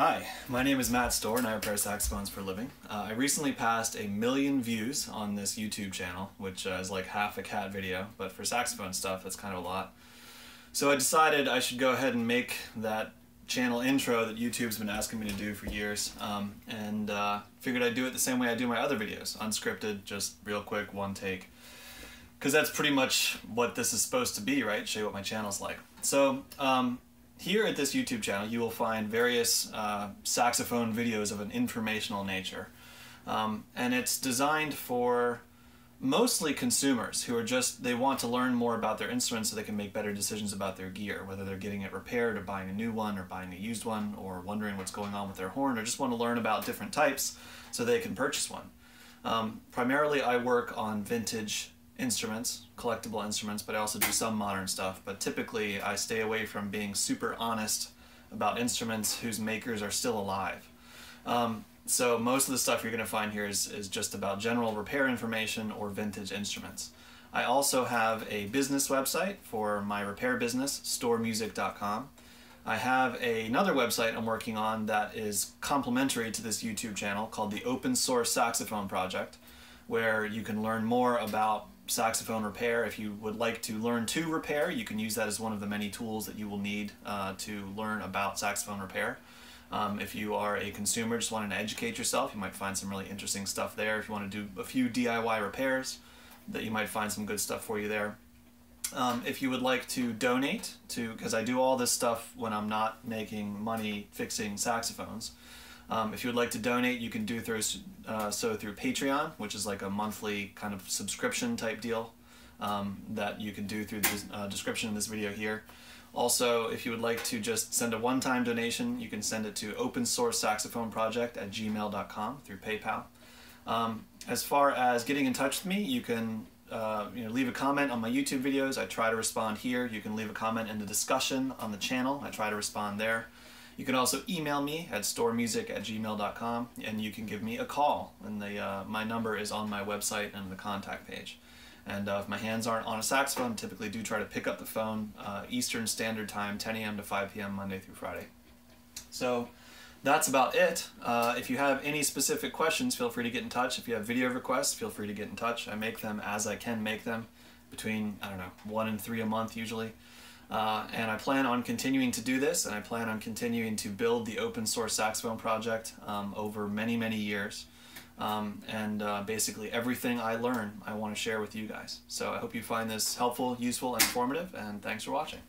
Hi, my name is Matt Stohrer and I repair saxophones for a living. Uh, I recently passed a million views on this YouTube channel, which uh, is like half a cat video, but for saxophone stuff, that's kind of a lot. So I decided I should go ahead and make that channel intro that YouTube's been asking me to do for years, um, and uh, figured I'd do it the same way I do my other videos, unscripted, just real quick, one take. Because that's pretty much what this is supposed to be, right? Show you what my channel's like. So, um, here at this YouTube channel, you will find various uh, saxophone videos of an informational nature. Um, and it's designed for mostly consumers who are just, they want to learn more about their instruments so they can make better decisions about their gear, whether they're getting it repaired or buying a new one or buying a used one or wondering what's going on with their horn or just want to learn about different types so they can purchase one. Um, primarily, I work on vintage instruments, collectible instruments, but I also do some modern stuff. But typically, I stay away from being super honest about instruments whose makers are still alive. Um, so most of the stuff you're going to find here is, is just about general repair information or vintage instruments. I also have a business website for my repair business, stohrermusic.com. I have a, another website I'm working on that is complementary to this YouTube channel called the Open Source Saxophone Project, where you can learn more about saxophone repair. If you would like to learn to repair, you can use that as one of the many tools that you will need uh, to learn about saxophone repair. Um, if you are a consumer just wanting to educate yourself, you might find some really interesting stuff there. If you want to do a few DIY repairs, that you might find some good stuff for you there. Um, if you would like to donate to, because I do all this stuff when I'm not making money fixing saxophones. Um, if you would like to donate, you can do through, uh, so through Patreon, which is like a monthly kind of subscription type deal um, that you can do through the uh, description in this video here. Also, if you would like to just send a one-time donation, you can send it to open source saxophone project at gmail.com through PayPal. Um, as far as getting in touch with me, you can uh, you know, leave a comment on my YouTube videos. I try to respond here. You can leave a comment in the discussion on the channel. I try to respond there. You can also email me at stohrermusic at gmail.com and you can give me a call. And the, uh, my number is on my website and the contact page. And uh, if my hands aren't on a saxophone, typically do try to pick up the phone uh, Eastern Standard Time, 10 a.m. to 5 p.m. Monday through Friday. So that's about it. Uh, if you have any specific questions, feel free to get in touch. If you have video requests, feel free to get in touch. I make them as I can make them between, I don't know, one and three a month usually. Uh, and I plan on continuing to do this, and I plan on continuing to build the open source saxophone project um, over many, many years. Um, and uh, basically everything I learn, I want to share with you guys. So I hope you find this helpful, useful, and informative, and thanks for watching.